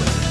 over.